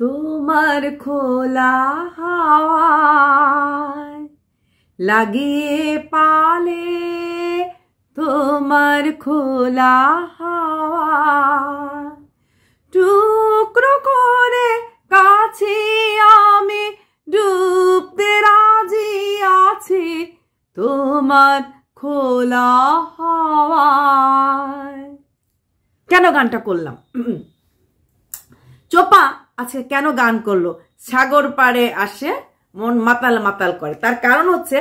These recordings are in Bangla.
তোমার খোলা হাওয়ায় লাগিয়ে পালে তোমার খোলা হাওয়া টুকরো করে কাছে আমি ডুবতে রাজি আছি তোমার খোলা হাওয়ায়। কেন গানটা করলাম? চোপা আজকে কেন গান করল? সাগর পাড়ে আসে, মন মাতাল মাতাল করে। তার কারণ হচ্ছে,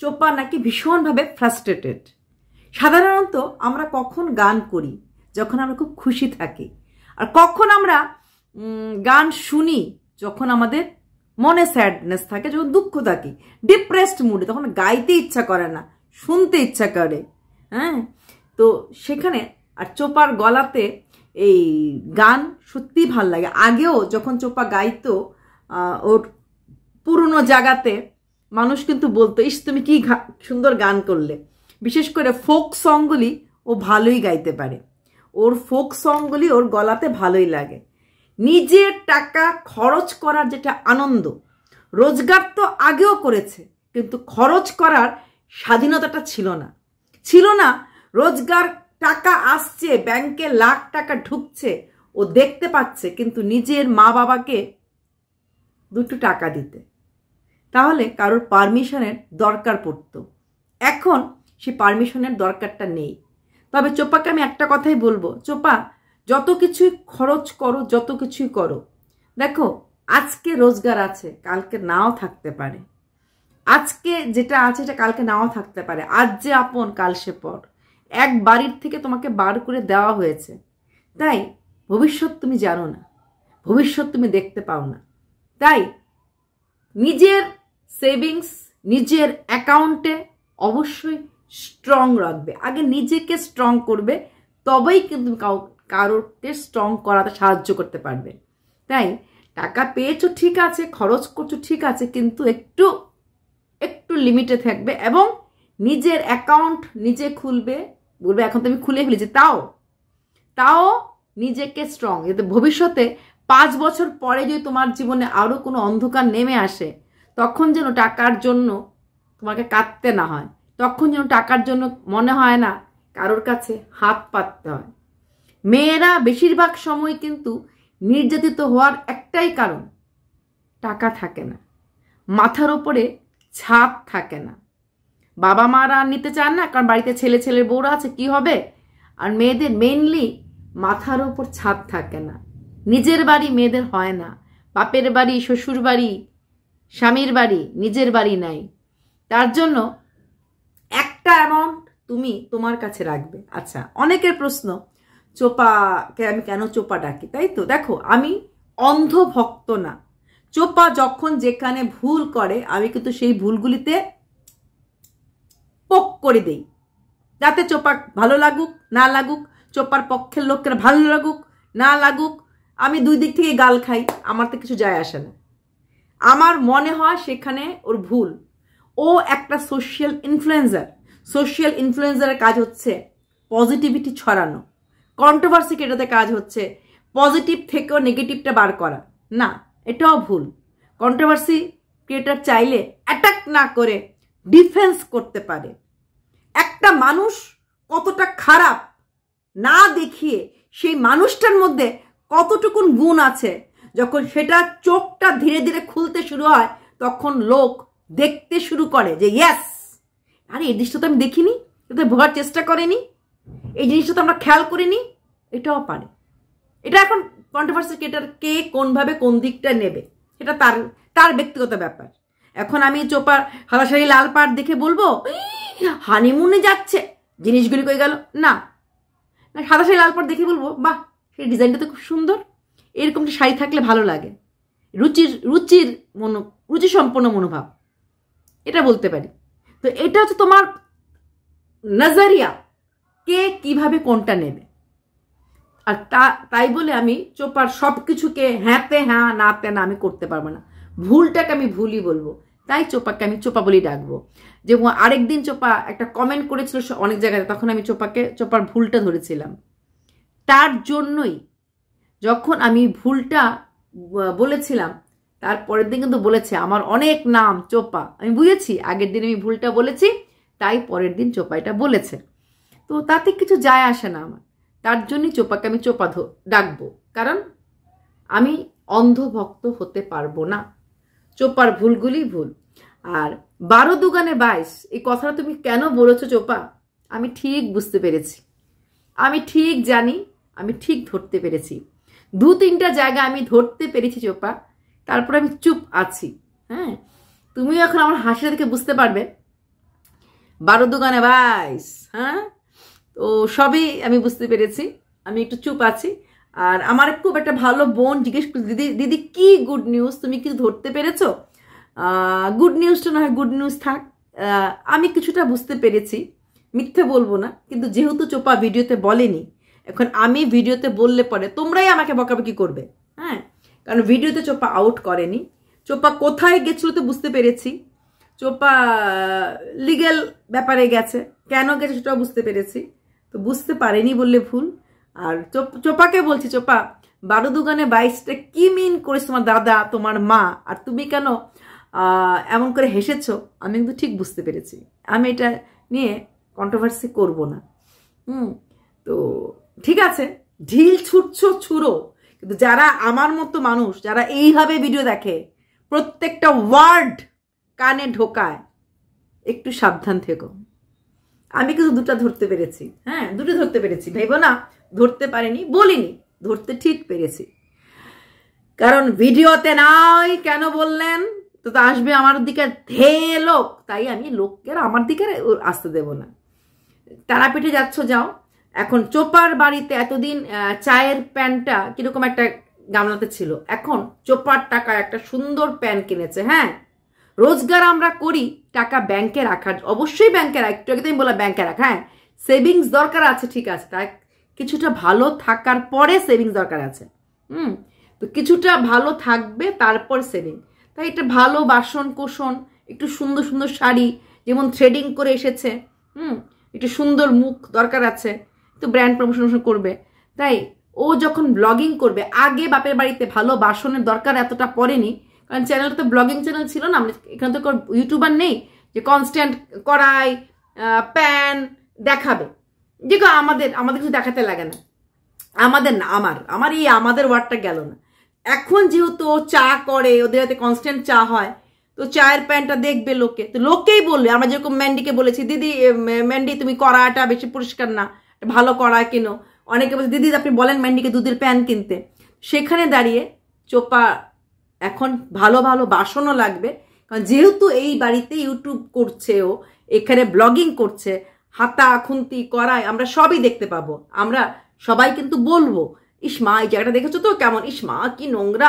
চোপা নাকি ভীষণভাবে ফ্রাস্ট্রেটেড সাধারণত আমরা কখন গান করি? যখন আমরা খুব খুশি থাকি। আর কখন আমরা গান শুনি? যখন আমাদের মনে স্যাডনেস থাকে, যখন দুঃখ থাকি। ডিপ্রেসড মুডে তখন গাইতে ইচ্ছা করে না, শুনতে ইচ্ছা করে। হ্যাঁ? তো সেখানে, আর চোপার গলাতে এই গান সত্যি ভালো লাগে। আগেও যখন চোপা গাইতো ওর পুরনো জায়গাতে মানুষ কিন্তু বলতো, ইস, তুমি কি সুন্দর গান করলে। বিশেষ করে ফোক সংগুলি ও ভালোই গাইতে পারে। ওর ফোক সংগুলি ওর গলাতে ভালোই লাগে। নিজের টাকা খরচ করার যেটা আনন্দ, রোজগার তো আগেও করেছে, কিন্তু খরচ করার স্বাধীনতাটা ছিল না। ছিল না, রোজগার টাকা আসছে, ব্যাংকে লাখ টাকা ঢুকছে, ও দেখতে পাচ্ছে কিন্তু নিজের মা বাবাকে দুটো টাকা দিতে। তাহলে কারোর পারমিশনের দরকার পড়ত। এখন সে পারমিশনের দরকারটা নেই। তবে চোপাকে আমি একটা কথাই বলব, চোপা, যত কিছুই খরচ করো, যত কিছুই করো, দেখো, আজকে রোজগার আছে, কালকে নাও থাকতে পারে। আজকে যেটা আছে সেটা কালকে নাও থাকতে পারে। আজ যে আপন, কাল সে পর। এক বাড়ির থেকে তোমাকে বার করে দেওয়া হয়েছে। তাই ভবিষ্যৎ তুমি জানো না। ভবিষ্যৎ তুমি দেখতে পাও না। তাই নিজের সেভিংস, নিজের অ্যাকাউন্টে অবশ্যই স্ট্রং রাখবে। আগে নিজেকে স্ট্রং করবে, তবেই কিন্তু কারোরকে স্ট্রং করাতে সাহায্য করতে পারবে। তাই টাকা পেয়েছ ঠিক আছে, খরচ করছ ঠিক আছে, কিন্তু একটু একটু লিমিটে থাকবে এবং নিজের অ্যাকাউন্ট নিজে খুলবে। বলবে, এখন তো আমি খুলে ফেলেছি। তাও তাও নিজেকে স্ট্রং যাতে ভবিষ্যতে পাঁচ বছর পরে যদি তোমার জীবনে আরও কোনো অন্ধকার নেমে আসে, তখন যেন টাকার জন্য তোমাকে কাঁদতে না হয়, তখন যেন টাকার জন্য মনে হয় না কারোর কাছে হাত পাততে হয়। মেয়েরা বেশিরভাগ সময় কিন্তু নির্যাতিত হওয়ার একটাই কারণ, টাকা থাকে না। মাথার ওপরে ছাদ থাকে না। বাবা মারা আর নিতে চান না, কারণ বাড়িতে ছেলে, ছেলের বউরা আছে, কি হবে? আর মেয়েদের মেনলি মাথার ওপর ছাদ থাকে না। নিজের বাড়ি মেয়েদের হয় না। বাপের বাড়ি, শ্বশুর বাড়ি, স্বামীর বাড়ি নিজের বাড়ি নাই। তার জন্য একটা অ্যামাউন্ট তুমি তোমার কাছে রাখবে। আচ্ছা অনেকের প্রশ্ন চোপাকে আমি কেন চোপা ডাকি, তাই তো? দেখো, আমি অন্ধ ভক্ত না। চোপা যখন যেখানে ভুল করে, আমি কিন্তু সেই ভুলগুলিতে পোক করে দেই। যাতে চোপা ভালো লাগুক, না লাগুক, চোপার পক্ষের লোকের ভালো লাগুক, না লাগুক, আমি দুই দিক থেকে গাল খাই, আমার তো কিছু যায় আসে না। আমার মনে হয় সেখানে ওর ভুল। ও একটা সোশ্যাল ইনফ্লুয়েন্সার সোশ্যাল ইনফ্লুয়েন্সারের কাজ হচ্ছে পজিটিভিটি ছড়ানো। কন্ট্রোভার্সি কেটাতে কাজ হচ্ছে পজিটিভ থেকেও নেগেটিভটা বার করা। না, এটাও ভুল। কন্ট্রোভার্সি ক্রিয়েটার চাইলে অ্যাটাক না করে ডিফেন্স করতে পারে। একটা মানুষ কতটা খারাপ না দেখিয়ে সেই মানুষটার মধ্যে কতটুকুন গুণ আছে, যখন সেটা চোখটা ধীরে ধীরে খুলতে শুরু হয়, তখন লোক দেখতে শুরু করে যে ইয়াস আরে, এই দৃশ্য তো আমি দেখিনি এটা ভোগার চেষ্টা করেনি, এই জিনিসটা তো আমরা খেয়াল করিনি। এটাও পারে। এটা এখন কন্ট্রোভার্সি ক্রিয়েটার কে কোনভাবে কোন দিকটা নেবে এটা তার তার ব্যক্তিগত ব্যাপার। এখন আমি চোপার হালাশাড়ি লাল পাড় দেখে বলব হানিমুনে যাচ্ছে। জিনিসগুলি কই গেল? না। সাদা শাড়ি লাল পাড় দেখে বলব, বাহ সেই ডিজাইনটা তো খুব সুন্দর। এরকম শাড়ি থাকলে ভালো লাগে। রুচির রুচির মনো রুচি সম্পন্ন মনোভাব। এটা বলতে পারি। তো এটা হচ্ছে তোমার নজারিয়া। কে কীভাবে কোনটা নেবে? আর তা, তাই বলে আমি চোপার সব কিছুকে হ্যাঁতে হ্যাঁ নাতে না আমি করতে পারব না। ভুলটাকে আমি ভুলই বলব। তাই চোপাকে আমি চোপা বলেই ডাকবো। যে আরেকদিন চোপা একটা কমেন্ট করেছিল অনেক জায়গায়, তখন আমি চোপাকে, চোপার ভুলটা ধরেছিলাম। তার জন্যই যখন আমি ভুলটা বলেছিলাম তার পরের দিন কিন্তু বলেছে, আমার অনেক নাম চোপা। আমি বুঝেছি, আগের দিন আমি ভুলটা বলেছি, তাই পরের দিন চোপা এটা বলেছে। তো তাতে কিছু যায় আসে না আমার। তার জন্যই চোপাকে আমি চোপা ডাকবো। কারণ আমি অন্ধভক্ত হতে পারব না। চোপার ভুলগুলি ভুল। আর বারো দুগানে বাইশ, এই কথাটা তুমি কেন বলেছ চোপা? আমি ঠিক বুঝতে পেরেছি। আমি ঠিক জানি, আমি ঠিক ধরতে পেরেছি। দু তিনটা জায়গা আমি ধরতে পেরেছি চোপা, তারপর আমি চুপ আছি হ্যাঁ? তুমিও এখন আমার হাসিটা দেখে বুঝতে পারবে। বারো দোকানে বাইশ হ্যাঁ? তো সবই আমি বুঝতে পেরেছি, আমি একটু চুপ আছি। আর আমার খুব একটা ভালো বোন জিজ্ঞেস দিদি দিদি, কি গুড নিউজ তুমি কি ধরতে পেরেছ? গুড নিউজটা না হয় গুড নিউজ থাক। আমি কিছুটা বুঝতে পেরেছি। মিথ্যে বলব না, কিন্তু যেহেতু চোপা ভিডিওতে বলেনি, এখন আমি ভিডিওতে বললে পরে তোমরাই আমাকে বকাবকি করবে। হ্যাঁ কারণ ভিডিওতে চোপা আউট করেনি। চোপা কোথায় গেছিল তো বুঝতে পেরেছি। চোপা লিগেল ব্যাপারে গেছে। কেন গেছে সেটাও বুঝতে পেরেছি। তো বুঝতে পারেনি বললে ভুল। আর চোপাকে বলছি, চোপা, বারো দুগানে বাইশটা কি মিন করেছে তোমার দাদা, তোমার মা? আর তুমি কেন এমন করে হেসেছো? আমি কিন্তু ঠিক বুঝতে পেরেছি। আমি এটা নিয়ে কন্ট্রোভার্সি করব না। হুম, তো ঠিক আছে, ঢিল ছুটছ ছুড়ো। কিন্তু যারা আমার মতো মানুষ, যারা এইভাবে ভিডিও দেখে, প্রত্যেকটা ওয়ার্ড কানে ঢোকায়, একটু সাবধান থেকো। আমি কিন্তু দুটা ধরতে পেরেছি। হ্যাঁ দুটো ধরতে পেরেছি। ভেবো না ধরতে পারিনি, বলিনি, ধরতে ঠিক পেরেছি। কারণ ভিডিওতে নাই কেন বললেন? তো তো আসবে আমার দিকে ধে লোক, তাই আমি লোকের আমার দিকে আসতে দেব না। তারাপীঠে যাচ্ছ, যাও। এখন চোপার বাড়িতে এতদিন চায়ের প্যানটা কীরকম একটা গামলাতে ছিল, এখন চোপার টাকা একটা সুন্দর প্যান কিনেছে হ্যাঁ? রোজগার আমরা করি, টাকা ব্যাংকে রাখার, অবশ্যই ব্যাংকে রাখ, একটু তুমি বলা ব্যাংকে রাখা হ্যাঁ? সেভিংস দরকার আছে, ঠিক আছে কিছুটা ভালো থাকার পরে সেভিংস দরকার আছে। হুম? তো কিছুটা ভালো থাকবে তারপর সেভিং তাই এটা ভালো বাসন কোষণ, একটু সুন্দর সুন্দর শাড়ি, যেমন থ্রেডিং করে এসেছে, হুম? একটু সুন্দর মুখ দরকার আছে তো ব্র্যান্ড প্রমোশন করবে। তাই ও যখন ব্লগিং করবে, আগে বাপের বাড়িতে ভালো বাসনের দরকার এতটা পড়েনি, কারণ চ্যানেলটা তো ব্লগিং চ্যানেল ছিল না এখানে তো ইউটিউবার নেই যে কনস্ট্যান্ট কড়াই প্যান দেখাবে। দেখো, আমাদের আমাদের কিছু দেখাতে লাগে না। আমাদের না, আমার আমার এই আমাদের ওয়ার্ডটা গেল না। এখন যেহেতু চা করে, ওদের হাতে কনস্ট্যান্ট চা হয়, তো চায়ের প্যান্টটা দেখবে লোকে। তো লোকেই বলবে, আমরা যেরকম ম্যান্ডিকে বলেছি, দিদি ম্যান্ডি, তুমি কড়াটা বেশি পরিষ্কার না ভালো কড়া কেনো। অনেকে বলছে, দিদি, আপনি বলেন ম্যান্ডিকে দুধের প্যান কিনতে। সেখানে দাঁড়িয়ে চোপা এখন ভালো ভালো বাসনও লাগবে। কারণ যেহেতু এই বাড়িতে ইউটিউব করছে ও, এখানে ব্লগিং করছে হাতা, খুন্তি করাই আমরা সবই দেখতে পাবো। আমরা সবাই কিন্তু বলব ইসমা এই জায়গাটা দেখেছ তো? কেমন? ইসমা কি নোংরা,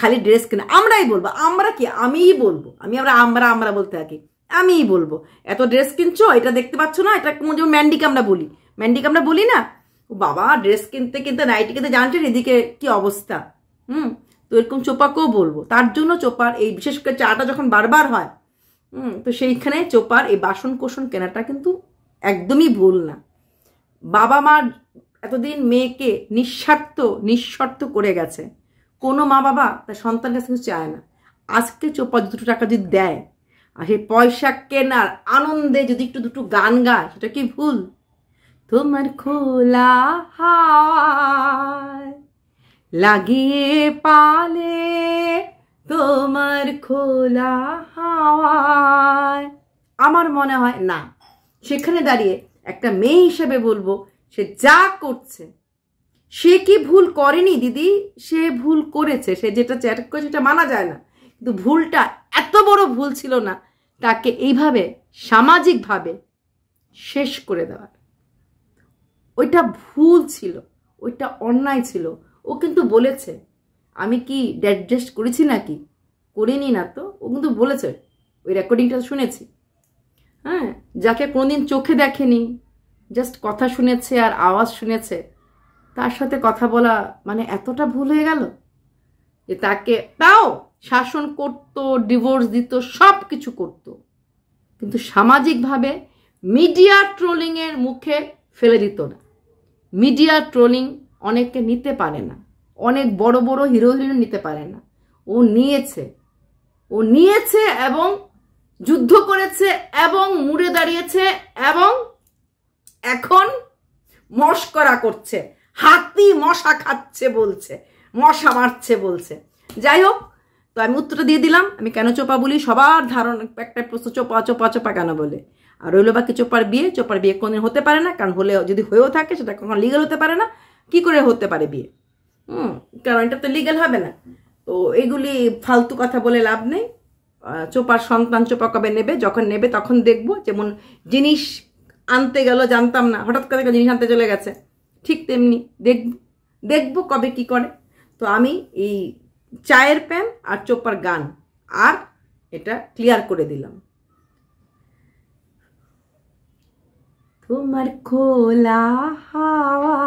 খালি ড্রেস কিনে? আমরাই বলব, আমরা কি? আমিই বলব। আমি আমরা আমরা আমরা বলতে থাকি। আমিই বলব, এত ড্রেস কিনছো? এটা দেখতে পাচ্ছ না? এটা যেমন ম্যান্ডিকে আমরা বলি। ম্যান্ডিকে আমরা বলি না? বাবা ড্রেস কিনতে কিনতে নাইটি কিনতে জানছেন? এদিকে কি অবস্থা? হুম? তো এরকম চোপাকেও বলব। তার জন্য চোপার এই বিশেষ করে চাটা যখন বারবার হয়, হুম? তো সেইখানে চোপার এই বাসন কোষণ কেনাটা কিন্তু একদমই ভুল না। বাবা মার এতদিন মেয়েকে নিঃস্বার্থ নিঃস্বার্থ করে গেছে। কোনো মা বাবা তার সন্তান কাছে কিছু চায় না। আজকে চোপা দুটো টাকা যদি দেয়, আর সেই পয়সা কেনার আনন্দে যদি একটু দুটো গান গায়, সেটা কি ভুল? তোমার খোলা হায় লাগিয়ে পালে তোমার খোলা হাওয়ায়। আমার মনে হয় না। সেখানে দাঁড়িয়ে একটা মেয়ে হিসেবে বলব, সে যা করছে, সে কি ভুল করেনি দিদি? সে ভুল করেছে, সে যেটা চ্যাট করেছে সেটা মানা যায় না। কিন্তু ভুলটা এত বড় ভুল ছিল না, তাকে এইভাবে সামাজিকভাবে শেষ করে দেওয়ার ওইটা ভুল ছিল, ওইটা অন্যায় ছিল। ও কিন্তু বলেছে, আমি কি ড্যাডজাস্ট করেছি নাকি? করিনি না তো, ও কিন্তু বলেছে, ওই রেকর্ডিংটা শুনেছি। হ্যাঁ যাকে কোনোদিন চোখে দেখেনি জাস্ট কথা শুনেছে আর আওয়াজ শুনেছে, তার সাথে কথা বলা মানে এতটা ভুল হয়ে গেল? যে তাকে তাও শাসন করত ডিভোর্স দিত সব কিছু করত। কিন্তু সামাজিকভাবে মিডিয়া ট্রোলিংয়ের মুখে ফেলে দিত না। মিডিয়া ট্রোলিং অনেকে নিতে পারে না। অনেক বড় বড় হিরো হিরোইন নিতে পারে না। ও নিয়েছে। ও নিয়েছে এবং যুদ্ধ করেছে এবং মুড়ে দাঁড়িয়েছে এবং এখন মস্করা করছে। হাতি মশা খাচ্ছে বলছে, মশা মারছে বলছে। যাই হোক, তো আমি উত্তরটা দিয়ে দিলাম। আমি কেন চোপা বলি? সবার ধারণা একটা প্রশ্ন, চোপা চোপা চোপা কেন বলে? আর রইল বাকি চোপার বিয়ে। চোপার বিয়ে কোনদিন হতে পারে না? কারণ হলে যদি হয়েও থাকে, সেটা কখনো লিগেল হতে পারে না। কি করে হতে পারে বিয়ে? হুম, কারণ এটা তো লিগেল হবে না। তো এগুলি ফালতু কথা বলে লাভ নেই। চোপার সন্তান চোপা কবে নেবে? যখন নেবে তখন দেখব। যেমন জিনিস আনতে গেল, জানতাম না। হঠাৎ করে জিনিস আনতে চলে গেছে। ঠিক তেমনি দেখব। দেখব কবে কি করে। তো আমি এই চায়ের প্যান আর চোপার গান আর এটা ক্লিয়ার করে দিলাম। তোমার খোলা হাওয়া